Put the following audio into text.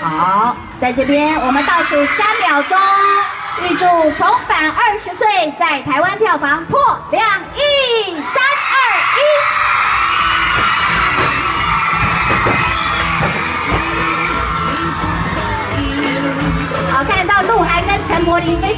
好，在这边我们倒数三秒钟，预祝《重返二十岁》在台湾票房破两亿，三二一。好，看到鹿晗跟陈柏霖非。